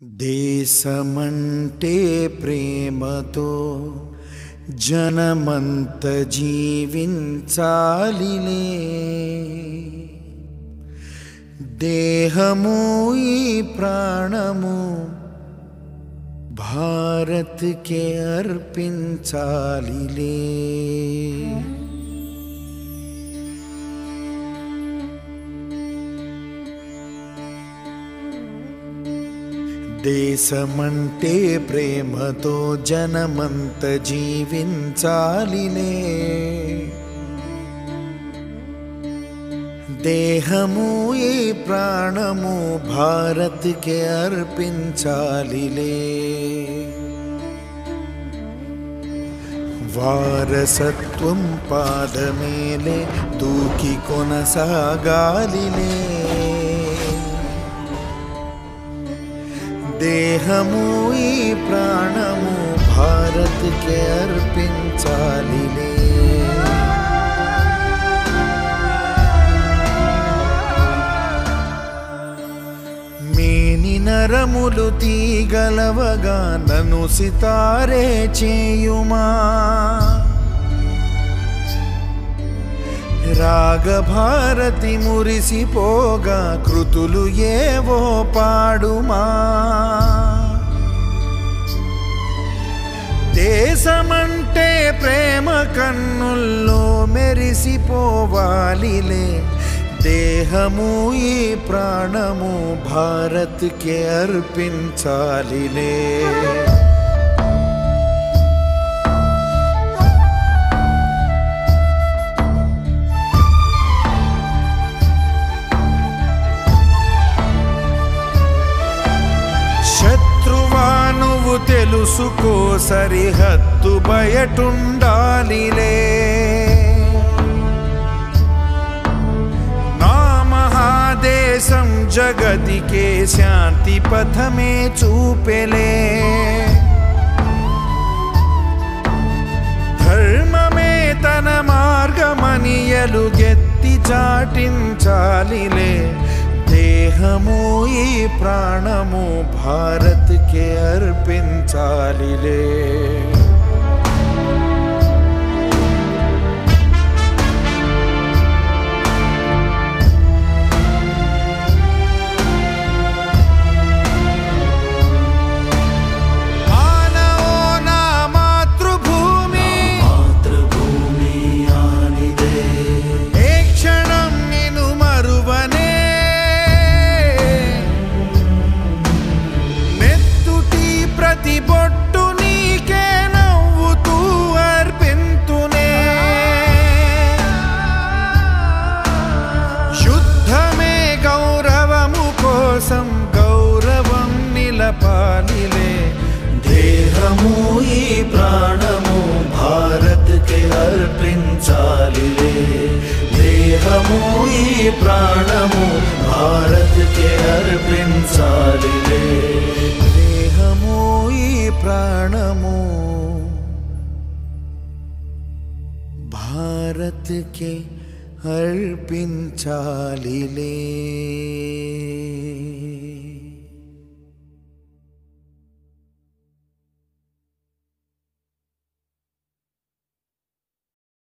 దేశమంటే ప్రేమతో జనమంత జీవించాలిలే దేహము ఈ ప్రాణము భారత్కే అర్పించాలిలే దేశమంటే ప్రేమతో జనమంత జీవించాలిలే దేహము ఈ ప్రాణము భారత్కే అర్పించాలిలే వారసత్వం పాదమేలే దూకి కొనసాగాలిలే దేహము ఈ ప్రాణము భారత్కే అర్పించాలిలే మేని నరములు తీగలవగా నను సితారే చేయుమా? రాగభారతి మురిసిపోగా కృతులు ఏవో పాడుమా. దేశమంటే ప్రేమ కన్నుల్లో మెరిసిపోవాలిలే. దేహము ఈ ప్రాణము భారత్కే అర్పించాలిలే. తెలుసుకో సరిహద్దు బయటుండాలిలే. నా మహాదేశం జగతికే శాంతి పథమే చూపెలే. ధర్మమే తన మార్గమనియలు గెత్తి చాటించాలిలే. దేహము ఈ ప్రాణము భారత్కే అర్పించాలిలే ప్రతి బొట్టు నీకే నవ్వుతూ అర్పింతునే. శుద్ధమే గౌరవము కోసం గౌరవం నిలపాలిలే. దేహము ఈ ప్రాణము భారత్కి అర్పించాలిలే. దేహము ఈ ప్రాణము భారత్కి అర్పించాలిలే. భారత్కే అర్పించాలిలే